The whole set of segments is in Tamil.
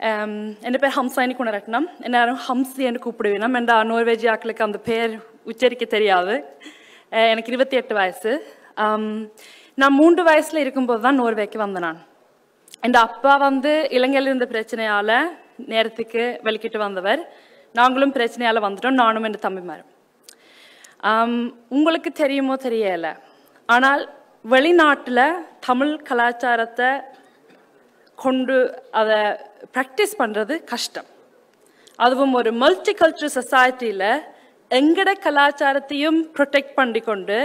എൻ്റെ பேர் ഹംസ എനിക്ക് ഉണരട്ടണം എന്നെ ஹம்சி ഹംസി கூப்பிடுவேன் കൂപ്പിടുവിനം. എൻ്റെ നോർവേജിയാക്കളൊക്കെ அந்த பேர் உச்சரிக்க தெரியாது எனக்கு இருபத்தி எட்டு வயசு நான் மூன்று வயசில் இருக்கும்போது தான் நோர்வேக்கு வந்தேன் நான் என் அப்பா வந்து இலங்கையில் இருந்த பிரச்சனையால் நேரத்துக்கு வெளிக்கிட்டு வந்தவர் நாங்களும் பிரச்சனையால் வந்துட்டோம் நானும் என் தம்பிமாரும் உங்களுக்கு தெரியுமோ தெரியலை ஆனால் வெளிநாட்டில் தமிழ் கலாச்சாரத்தை கொண்டு அதை ப்ராக்டிஸ் பண்ணுறது கஷ்டம். அதுவும் ஒரு மல்டி கல்ச்சர் சொசைட்டியில் எங்கட கலாச்சாரத்தையும் ப்ரொடெக்ட் பண்ணிக்கொண்டு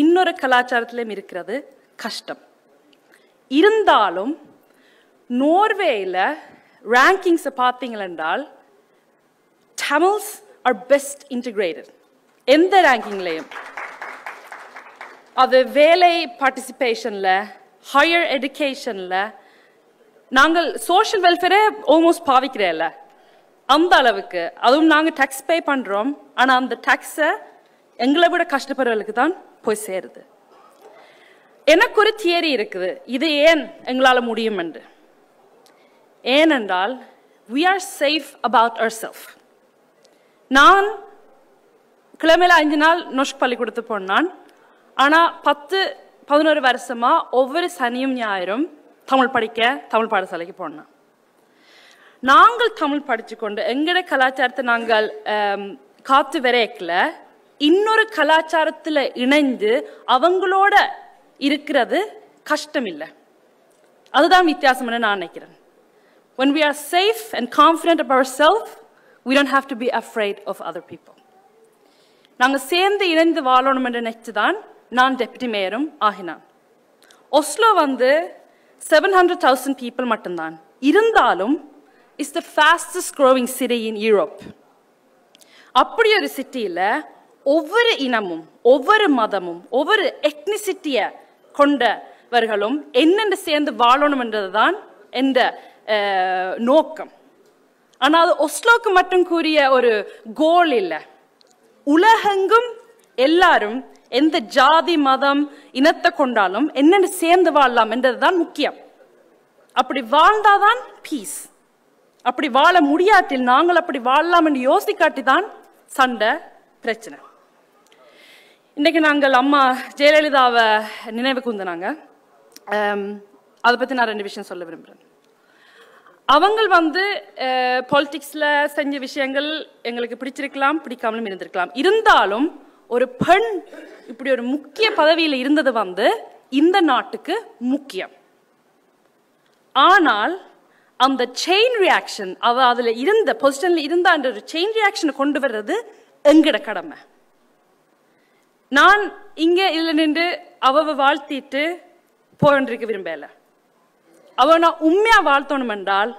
இன்னொரு கலாச்சாரத்திலையும் இருக்கிறது கஷ்டம். இருந்தாலும் நோர்வேயில் ரேங்கிங்ஸை பார்த்தீங்களென்றால் தமிழ்ஸ் ஆர் பெஸ்ட் இன்டிகிரேட்டட் எந்த ரேங்கிங்லேயும் அது வேலை பார்ட்டிசிபேஷனில் ஹையர் எஜுகேஷனில் நாங்கள் சோஷியல் வெல்ஃபேரே ஆல்மோஸ்ட் பாவிக்கிறேல்ல அந்த அளவுக்கு. அதுவும் நாங்கள் டேக்ஸ் பே பண்ணுறோம் ஆனால் அந்த டேக்ஸை எங்களை விட கஷ்டப்படுறவர்களுக்கு தான் போய் சேருது. எனக்கு ஒரு தியரி இருக்குது. இது ஏன் எங்களால் முடியும் என்று? ஏனென்றால் we are safe about our self நான் கிழமையில் அஞ்சு நாள் நொஷ் பள்ளிக்கூடத்து போனான். ஆனால் பத்து பதினோரு வருஷமாக ஒவ்வொரு சனியும் ஞாயிறும் தமிழ் படிக்க தமிழ் பாடசாலைக்கு போனோம் நாங்கள் தமிழ் படிச்சுக்கொண்டு எங்கட கலாச்சாரத்தை நாங்கள் காத்து வரைக்கல இன்னொரு கலாச்சாரத்தில் இணைந்து அவங்களோட இருக்கிறது கஷ்டம் இல்லை அதுதான் வித்தியாசம்னு நான் நினைக்கிறேன். When we are safe and confident of ourselves we don't have to be afraid of other people. நாங்கள் சேர்ந்து இணைந்து வாழணும் என்று நினைச்சு தான் நான் டெப்டி மேயரும் ஆகினான். ஒஸ்லோ வந்து செவன் ஹண்ட்ரட் தௌசண்ட் பீப்புள் மட்டும்தான். இருந்தாலும் is the fastest growing city in Europe அப்படி ஒரு சிட்டியில் ஒவ்வொரு இனமும் ஒவ்வொரு மதமும் ஒவ்வொரு எத்னிசிட்டியை கொண்டவர்களும் என்னென்று சேர்ந்து வாழணும்ன்றது தான் எந்த நோக்கம். ஆனால் அது ஒஸ்லோக்கு மட்டும் கூறிய ஒரு கோல் இல்லை. உலகெங்கும் எல்லாரும் எந்த ஜாதி மதம் இனத்தை கொண்டாலும் என்னென்னு சேர்ந்து வாழலாம் என்றதுதான் முக்கியம். அப்படி வாழ்ந்தாதான் பீஸ் அப்படி வாழ முடியாட்டில் நாங்கள் அப்படி வாழலாம் என்று யோசிக்காட்டி தான் சண்டை பிரச்சனை. இன்னைக்கு நாங்கள் அம்மா ஜெயலலிதாவை நினைவு கூந்தினாங்க அதை பற்றி நான் ரெண்டு விஷயம் சொல்ல விரும்புகிறேன் அவங்க வந்து பாலிட்டிக்ஸில் செஞ்ச விஷயங்கள் எங்களுக்கு பிடிச்சிருக்கலாம் பிடிக்காமலும் இருந்திருக்கலாம். இருந்தாலும் ஒரு பெண் இப்படி ஒரு முக்கிய பதவியில் இருந்தது வந்து இந்த நாட்டுக்கு முக்கியம். ஆனால் அந்த செயின் ரியாக்ஷன் அவ அதில் இருந்த பொசிஷன்ல இருந்தான்ற ஒரு செயின் ரியாக்ஷனை கொண்டு வர்றது எங்கட கடமை. நான் இங்க இதில் நின்று அவ வாழ்த்திட்டு போகின்றிருக்க விரும்பல. அவ நான் உண்மையா வாழ்த்தணும் என்றால்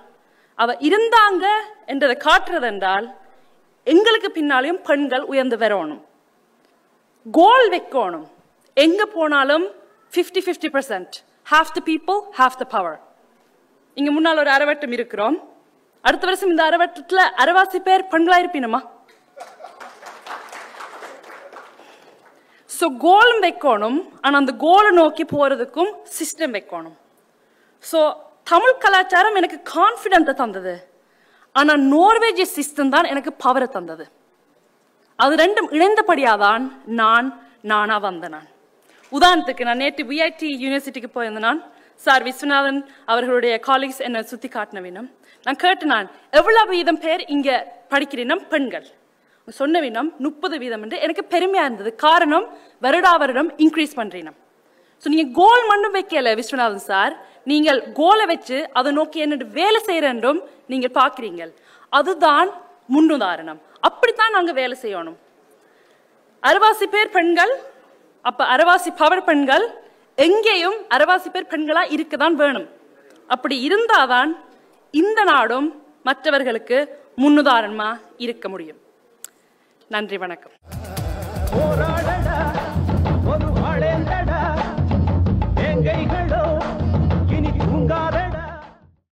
அவ இருந்தாங்க என்றதை காட்டுறது என்றால் எங்களுக்கு பின்னாலையும் பெண்கள் உயர்ந்து வரணும். கோல் வைக்கணும். எங்க போனாலும் 50 50% percent half the people half the power இங்க முன்னால் ஒரு அரவட்டம் இருக்கிறோம். அடுத்த வருஷம் இந்த அரவட்டத்தில் அரவாசி பேர் பெண்களா இருப்பினுமா? ஸோ கோலும் வைக்கணும். ஆனால் அந்த கோலை நோக்கி போறதுக்கும் சிஸ்டம் வைக்கணும். ஸோ தமிழ் கலாச்சாரம் எனக்கு கான்ஃபிடென்ட்டை தந்தது. ஆனால் நோர்வேஜிய சிஸ்டம் தான் எனக்கு பவரை தந்தது. அது ரெண்டும் இணைந்தபடியாதான் நான் நானா வந்த நான் உதாரணத்துக்கு நான் நேற்று விஐடி யூனிவர்சிட்டிக்கு போயிருந்தேன் நான் சார் விஸ்வநாதன் அவர்களுடைய காலேஜ் என்னை சுத்தி காட்டின வினம். நான் கேட்டினான் எவ்வளவு வீதம் பேர் இங்க படிக்கிறீனம் பெண்கள்? சொன்ன வினம் முப்பது வீதம் என்று எனக்கு பெருமையா இருந்தது. காரணம் வருடா வருடம் இன்க்ரீஸ் பண்றீனம் ஸோ நீங்க கோல் மட்டும் வைக்கல விஸ்வநாதன் சார். நீங்கள் கோலை வச்சு அதை நோக்கி என்னென்று வேலை செய்கிறன்றும் நீங்கள் பார்க்குறீங்கள் அதுதான் முன்னுதாரணம். அப்படித்தான் நாங்கள் வேலை செய்யணும். அறுவாசி பேர் பெண்கள் அப்ப அரவாசி பவர் பெண்கள் எங்கேயும் அரைவாசி பேர் பெண்களா இருக்கதான் வேணும். அப்படி இருந்தாதான் இந்த நாடும் மற்றவர்களுக்கு முன்னுதாரணமா இருக்க முடியும். நன்றி வணக்கம்.